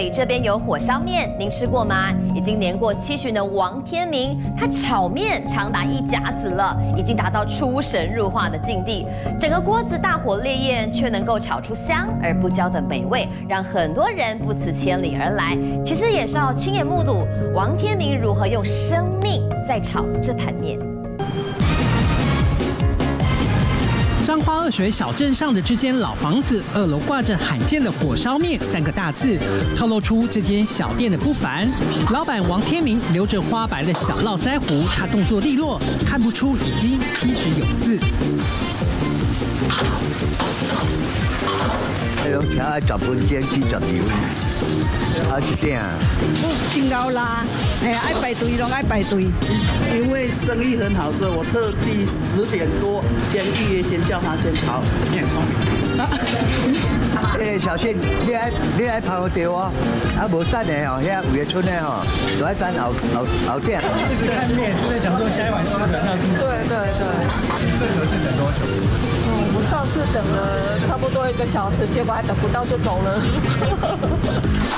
嘴这边有火烧面，您吃过吗？已经年过七旬的王天明，他炒面长达一甲子了，已经达到出神入化的境地。整个锅子大火烈焰，却能够炒出香而不焦的美味，让很多人不辞千里而来。其实也是要亲眼目睹王天明如何用生命在炒这盘面。彰化二水小镇上的这间老房子，二楼挂着罕见的“火烧面”三个大字，透露出这间小店的不凡。老板王天明留着花白的小络腮胡，他动作利落，看不出已经七十有四。哎呦，请爱十分钟去十秒，啊是这样。真高啦，哎呀，爱排队拢爱排队，因为生意很好，所以我特地十点多先预约，先叫他先炒。你很聪明。哎，小倩，你爱你爱跑对哦，啊无等的哦，遐五月村的吼，都爱等后后后店。一直看面是在讲说下一碗是不是要自己？对对对。最合适等多久？我上次等了差不多一个小时，结果还等不到就走了。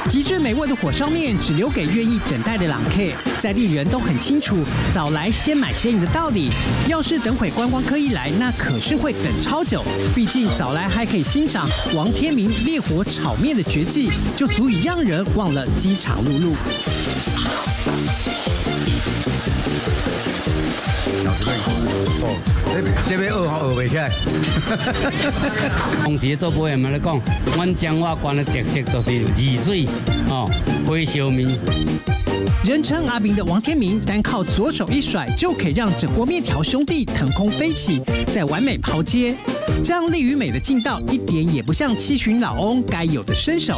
极致美味的火烧面，只留给愿意等待的朗 K。在地人都很清楚，早来先买先赢的道理。要是等会观光客一来，那可是会等超久。毕竟早来还可以欣赏王天明烈火炒面的绝技，就足以让人忘了饥肠辘辘。哦，这这边学学袂起来。同时做播员来讲，阮彰化县的特色就是二水哦，火烧面。人称阿明的王天明，单靠左手一甩，就可以让整锅面条兄弟腾空飞起，再完美抛接。这样力与美的劲道，一点也不像七旬老翁该有的身手。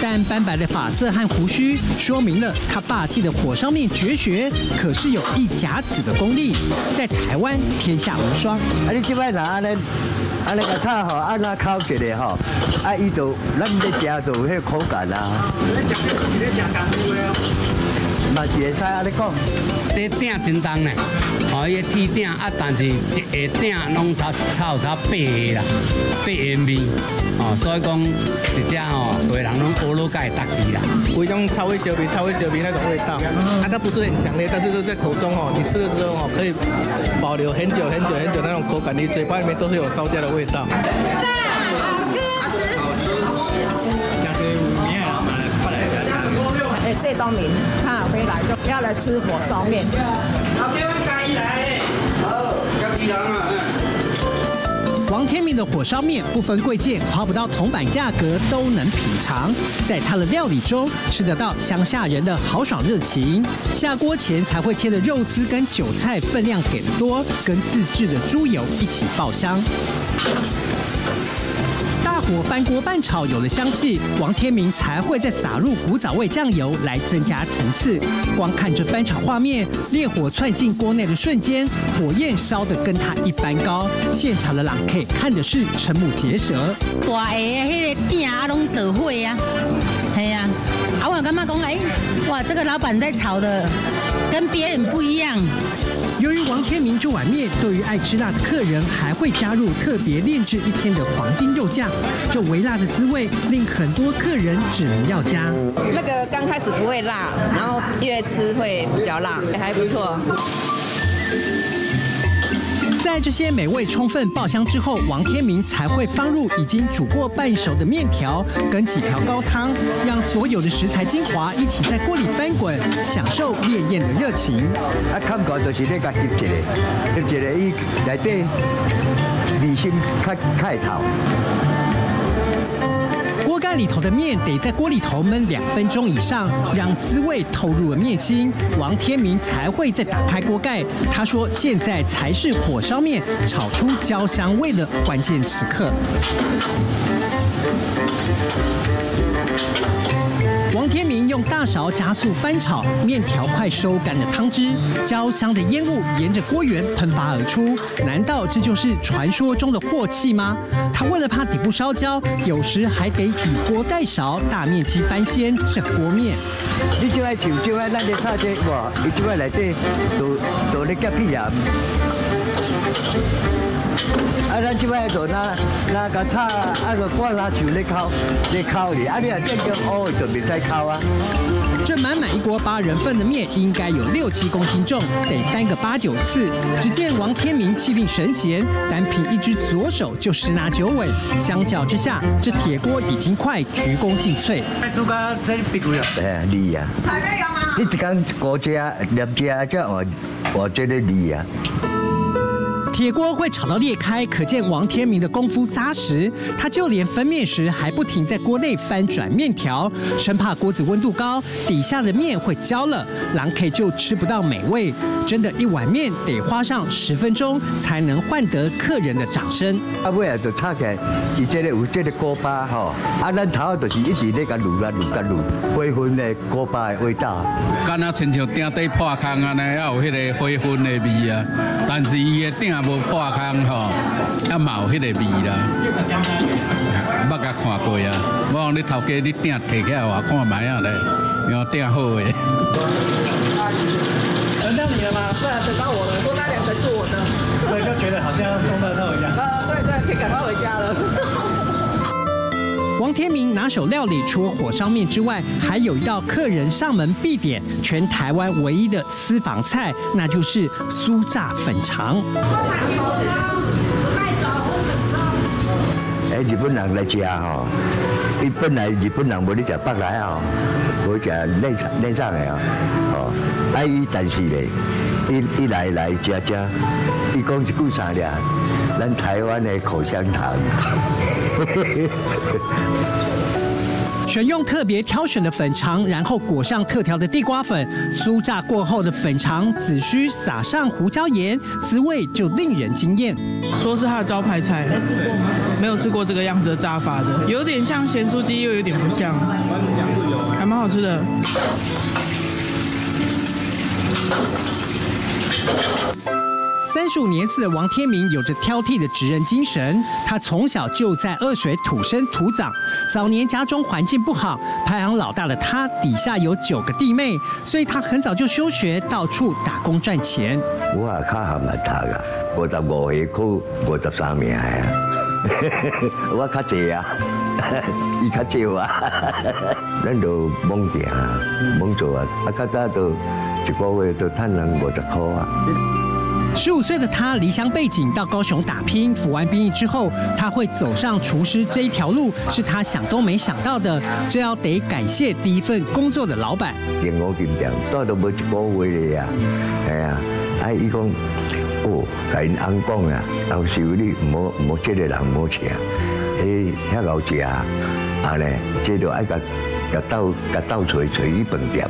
但斑白的发色和胡须，说明了他霸气的火烧面绝学，可是有一甲子的功力，在台湾天下无双。啊，你即摆拿安尼安尼个炒吼，安那烤起来吼，啊，伊就咱咧食就有迄口感啊。嘛是会使安尼讲。这鼎真重呢，哦，伊个铁鼎啊，但是一个鼎拢炒炒炒八个啦，八个面，哦，所以讲直接哦，大人拢学了该得志啦。有一种超味小米、超味小米那种味道，啊，它不是很强烈，但是都在口中哦，你吃的时候哦，可以保留很久很久很久那种口感，你嘴巴里面都是有烧焦的味道。哎，谢东明，他回来就要来吃火烧面。王天明的火烧面不分贵贱，花不到铜板价格都能品尝。在他的料理中，吃得到乡下人的豪爽热情。下锅前才会切的肉丝跟韭菜分量给的多，跟自制的猪油一起爆香。火翻锅拌炒有了香气，王天明才会再撒入古早味酱油来增加层次。光看这翻炒画面，烈火窜进锅内的瞬间，火焰烧得跟他一般高。现场的朗 K 看的是瞠目结舌。大个迄个鼎啊，拢得火啊，系啊，啊我感觉讲，哎，哇，这个老板在炒的跟别人不一样。由于王天明这碗面，对于爱吃辣的客人还会加入特别炼制一天的黄金肉酱，这微辣的滋味令很多客人只能要加。那个刚开始不会辣，然后越吃会比较辣，还不错。在这些美味充分爆香之后，王天明才会放入已经煮过半熟的面条跟几瓢高汤，让所有的食材精华一起在锅里翻滚，享受烈焰的热情。啊，感觉就是咧甲翕一个，翕一个伊内底味心较开头。锅盖里头的面得在锅里头焖两分钟以上，让滋味透入了面心，王天明才会再打开锅盖。他说：“现在才是火烧面炒出焦香味的关键时刻。”天明用大勺加速翻炒，面条快收干的汤汁，焦香的烟雾沿着锅缘喷发而出。难道这就是传说中的镬气吗？他为了怕底部烧焦，有时还得以锅代勺，大面积翻鲜这锅面。你就爱像就爱咱咧炒这哇，伊就爱内底都都咧夹屁盐。啊，咱即摆做那那个炒啊个灌拉球咧烤咧烤哩，啊你啊正经乌就袂使烤啊。这满满一锅八人份的面应该有六七公斤重，得翻个八九次。只见王天明气定神闲，单凭一只左手就十拿九稳。相较之下，这铁锅已经快鞠躬尽瘁。煮甲这别贵啊！哎，你啊，你一讲高价、廉价，这我我觉得你啊。铁锅会炒到裂开，可见王天明的功夫扎实。他就连分面时还不停在锅内翻转面条，生怕锅子温度高，底下的面会焦了，狼 K 就吃不到美味。真的，一碗面得花上十分钟才能换得客人的掌声。啊，尾啊，就炒起，伊这个有这个锅巴吼，啊，咱头就是一直咧甲卤啦卤甲卤，灰熏的锅巴的味道。敢若亲像鼎底破空安尼，还有迄个灰熏的味啊，但是伊的鼎无破空吼，啊嘛有迄个味啦。捌甲看过啊，我讲你头家你鼎摕起来我看卖啊咧，用鼎好诶。轮到你了吗？不然，等到我了，多拿两个是我的，所以就觉得好像中乐透一样。啊，对对，可以赶快回家了。王天明拿手料理除了火烧面之外，还有一道客人上门必点，全台湾唯一的私房菜，那就是酥炸粉肠。哎，日本人来食吼，伊本来日本人无咧食北来哦，无食内内脏的哦，哦，啊伊但是咧，一一来来食食，伊讲一句啥俩，咱台湾的口香糖。选用特别挑选的粉肠，然后裹上特调的地瓜粉，酥炸过后的粉肠只需撒上胡椒盐，滋味就令人惊艳。说是它的招牌菜，没有吃过这个样子的炸法的，有点像咸酥鸡，又有点不像，还蛮好吃的。三十五年次的王天明有着挑剔的职人精神，他从小就在二水土生土长，早年家中环境不好，排行老大的他底下有九个弟妹，所以他很早就休学，到处打工赚钱。我也较含埋读啊，五十五岁考五十三名啊，我较济啊，伊较少啊，咱就猛行猛做啊，啊较早都一个月都赚人五十块啊。十五岁的他离乡背景到高雄打拼，服完兵役之后，他会走上厨师这一条路，是他想都没想到的。这要得感谢第一份工作的老板。连我金店带都无一个月的呀，系啊，啊伊讲，哦，甲因翁讲啊，后时你唔好唔好这个人唔好请，诶，遐好食啊，咧，这就爱甲甲斗甲斗找找伊饭店。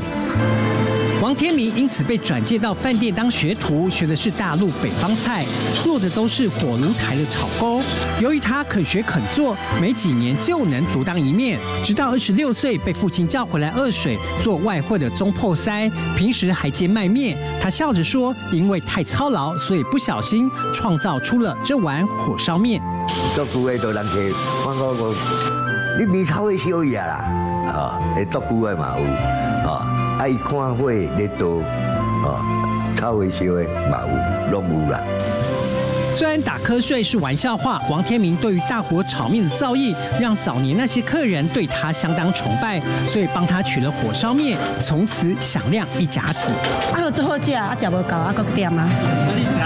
王天明因此被转介到饭店当学徒，学的是大陆北方菜，做的都是火炉台的炒锅。由于他肯学肯做，没几年就能独当一面。直到二十六岁被父亲叫回来二水做外汇的中破塞，平时还兼卖面。他笑着说：“因为太操劳，所以不小心创造出了这碗火烧面。”做久的都人客，我讲讲，你面炒会少嘢啦，啊，会做久的嘛有，啊。爱看火咧多，啊，炒会烧的嘛有，拢有啦。虽然打瞌睡是玩笑话，王天明对于大火炒面的造诣，让早年那些客人对他相当崇拜，所以帮他取了火烧面，从此响亮一甲子。啊，有最好食，啊食无够，啊搁点啊。那你食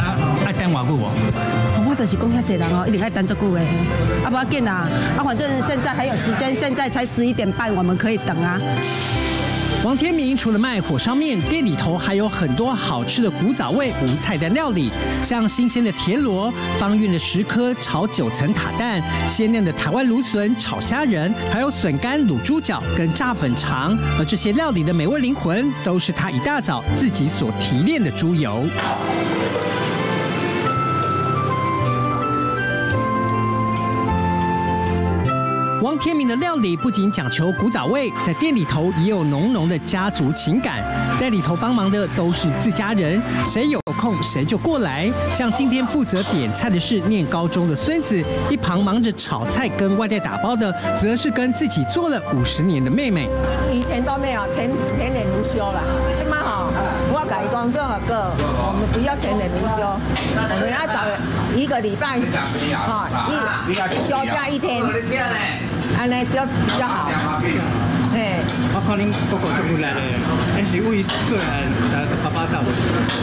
爱等偌久无？我就是讲遐济人哦，一定爱等足久的。啊，不要紧啊，啊，反正现在还有时间，现在才十一点半，我们可以等啊。王天明除了卖火烧面，店里头还有很多好吃的古早味无菜单料理，像新鲜的田螺、方韵的十颗炒九层塔蛋、鲜嫩的台湾芦笋炒虾仁，还有笋干卤猪脚跟炸粉肠。而这些料理的美味灵魂，都是他一大早自己所提炼的猪油。王天明的料理不仅讲求古早味，在店里头也有浓浓的家族情感。在里头帮忙的都是自家人，谁有空谁就过来。像今天负责点菜的是念高中的孙子，一旁忙着炒菜跟外带打包的，则是跟自己做了五十年的妹妹。以前都没有，前前年无休了。妈好，我改。工作合作，我们不要全年无休，我们要找一个礼拜，哈，一休假一天，安尼就比较好。嘿，我看恁哥哥做回来嘞，还是为做人呃爸爸到。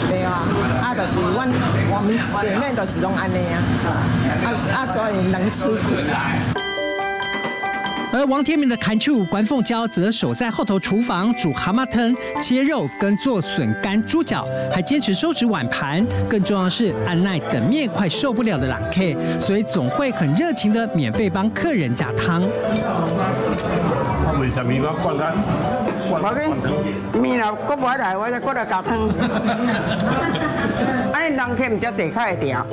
对啊，啊，就是阮我们姐妹都是拢安尼啊，啊啊，所以能吃苦。而王天明的看处关凤娇则守在后头厨房煮蛤蟆汤、切肉跟做笋干猪脚，还坚持收拾碗盘。更重要是，安奈等面快受不了的朗 K，所以总会很热情的免费帮客人加汤。我面我再搁来加汤。安尼人客唔只坐开汤。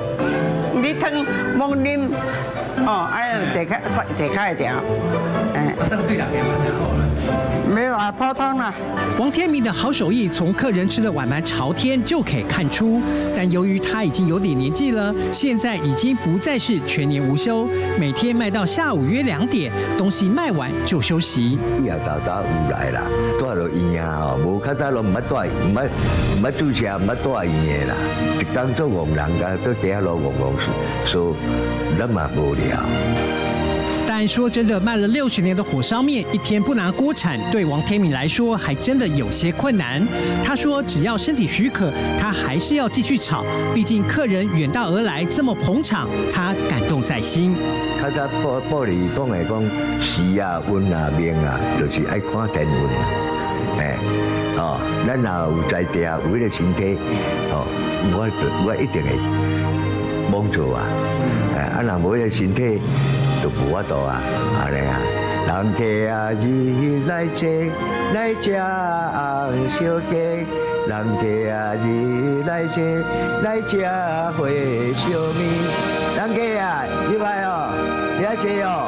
哦，哎，解开解开一点，哎，两边嘛。没有啊，泡汤了。王天明的好手艺，从客人吃的碗盘朝天就可以看出。但由于他已经有点年纪了，现在已经不再是全年无休，每天卖到下午约两点，东西卖完就休息。以后早早有来啦，住到医院哦，无较早拢唔捌住，唔捌唔捌注射，唔捌住医院啦。一工人家都那么无聊。说真的，卖了六十年的火烧面，一天不拿锅铲，对王天敏来说还真的有些困难。他说，只要身体许可，他还是要继续炒，毕竟客人远道而来这么捧场，他感动在心。较早玻玻璃讲的讲时啊、温啊、面啊，就是爱看天温。哎，哦，咱若有在地为了身体，哦，我我一定会帮助啊。哎，啊，若无了身体。都无法度啊，安尼啊，人客啊，日来坐来吃红烧鸡，人客啊，日来坐来吃花烧面，人客啊，你来哦，你来坐哦。